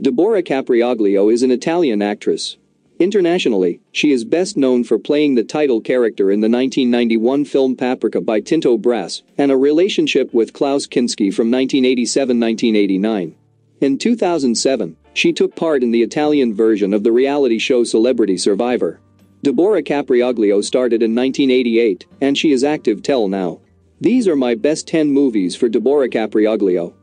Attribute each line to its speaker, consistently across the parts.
Speaker 1: Debora Caprioglio is an Italian actress. Internationally, she is best known for playing the title character in the 1991 film Paprika by Tinto Brass and a relationship with Klaus Kinski from 1987-1989. In 2007, she took part in the Italian version of the reality show Celebrity Survivor. Debora Caprioglio started in 1988, and she is active till now. These are my best 10 movies for Debora Caprioglio.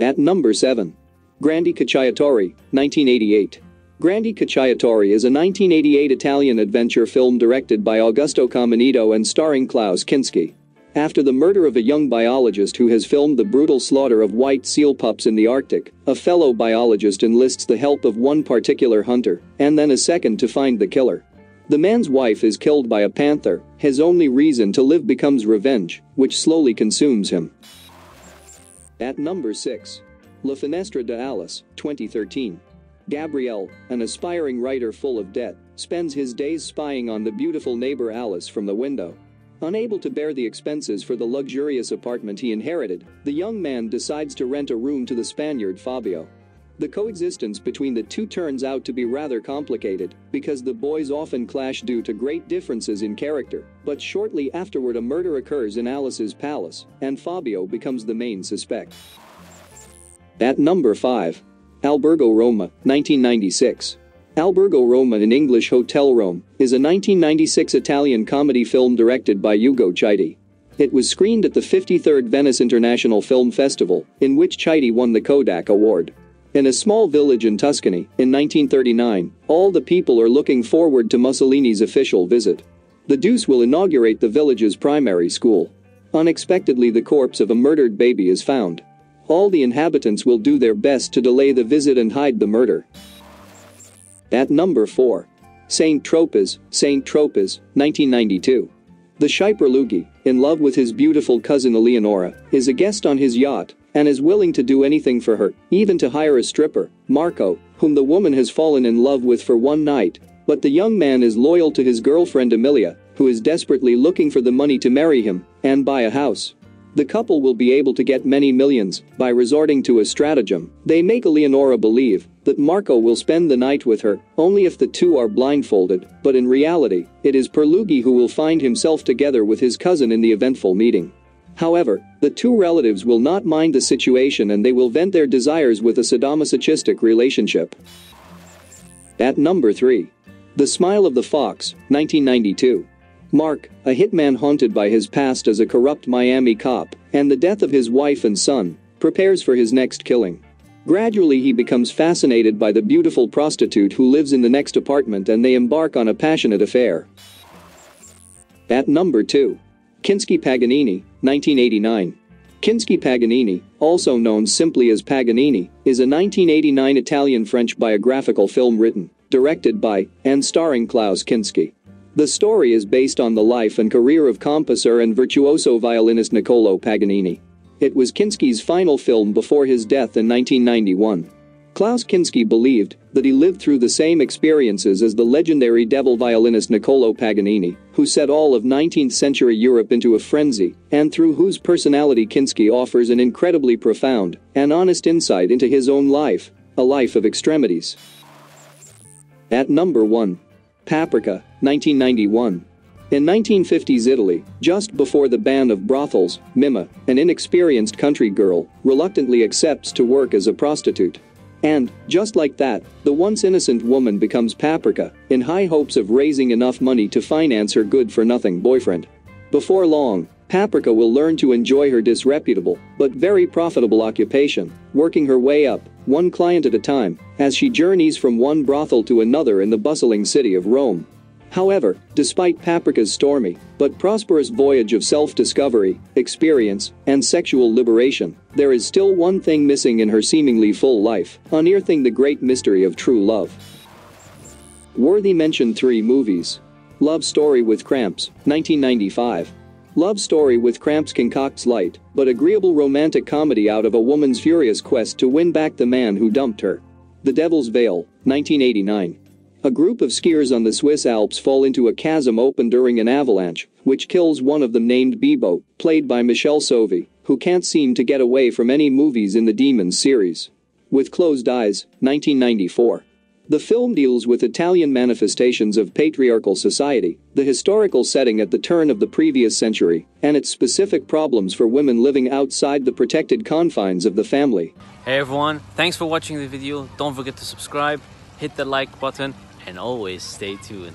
Speaker 1: At number 7. Grandi Cacciatori, 1988. Grandi Cacciatori is a 1988 Italian adventure film directed by Augusto Caminito and starring Klaus Kinski. After the murder of a young biologist who has filmed the brutal slaughter of white seal pups in the Arctic, a fellow biologist enlists the help of one particular hunter, and then a second to find the killer. The man's wife is killed by a panther, his only reason to live becomes revenge, which slowly consumes him. At number 6. La Finestra de Alice, 2013. Gabriel, an aspiring writer full of debt, spends his days spying on the beautiful neighbor Alice from the window. Unable to bear the expenses for the luxurious apartment he inherited, the young man decides to rent a room to the Spaniard Fabio. The coexistence between the two turns out to be rather complicated because the boys often clash due to great differences in character, but shortly afterward a murder occurs in Alice's palace, and Fabio becomes the main suspect. At number 5. Albergo Roma, 1996. Albergo Roma in English Hotel Rome is a 1996 Italian comedy film directed by Ugo Chiti. It was screened at the 53rd Venice International Film Festival, in which Chiti won the Kodak Award. In a small village in Tuscany, in 1939, all the people are looking forward to Mussolini's official visit. The Duce will inaugurate the village's primary school. Unexpectedly, the corpse of a murdered baby is found. All the inhabitants will do their best to delay the visit and hide the murder. At number 4. Saint Tropez, Saint Tropez, 1992. The Schiperlugi, in love with his beautiful cousin Eleonora, is a guest on his yacht and is willing to do anything for her, even to hire a stripper, Marco, whom the woman has fallen in love with for one night. But the young man is loyal to his girlfriend Emilia, who is desperately looking for the money to marry him and buy a house. The couple will be able to get many millions by resorting to a stratagem. They make Eleonora believe that Marco will spend the night with her only if the two are blindfolded, but in reality, it is Pierluigi who will find himself together with his cousin in the eventful meeting. However, the two relatives will not mind the situation and they will vent their desires with a sadomasochistic relationship. At number 3. The Smile of the Fox, 1992. Mark, a hitman haunted by his past as a corrupt Miami cop, and the death of his wife and son, prepares for his next killing. Gradually he becomes fascinated by the beautiful prostitute who lives in the next apartment and they embark on a passionate affair. At number 2. Kinski Paganini, 1989. Kinski Paganini, also known simply as Paganini, is a 1989 Italian-French biographical film written, directed by, and starring Klaus Kinski. The story is based on the life and career of composer and virtuoso violinist Niccolo Paganini. It was Kinski's final film before his death in 1991. Klaus Kinski believed that he lived through the same experiences as the legendary devil violinist Niccolo Paganini, who set all of 19th century Europe into a frenzy, and through whose personality Kinski offers an incredibly profound and honest insight into his own life, a life of extremities. At number 1. Paprika, 1991. In 1950s Italy, just before the ban of brothels, Mima, an inexperienced country girl, reluctantly accepts to work as a prostitute. And, just like that, the once innocent woman becomes Paprika, in high hopes of raising enough money to finance her good for nothing boyfriend. Before long, Paprika will learn to enjoy her disreputable, but very profitable occupation, working her way up, one client at a time, as she journeys from one brothel to another in the bustling city of Rome. However, despite Paprika's stormy but prosperous voyage of self-discovery, experience, and sexual liberation, there is still one thing missing in her seemingly full life, unearthing the great mystery of true love. Worthy mention 3 movies. Love Story with Cramps, 1995. Love Story with Cramps concocts light, but agreeable romantic comedy out of a woman's furious quest to win back the man who dumped her. The Devil's Veil, 1989. A group of skiers on the Swiss Alps fall into a chasm opened during an avalanche, which kills one of them named Bibo, played by Michele Soavi, who can't seem to get away from any movies in the Demons series. With Closed Eyes, 1994. The film deals with Italian manifestations of patriarchal society, the historical setting at the turn of the previous century, and its specific problems for women living outside the protected confines of the family.
Speaker 2: Hey everyone, thanks for watching the video. Don't forget to subscribe, hit the like button, and always stay tuned.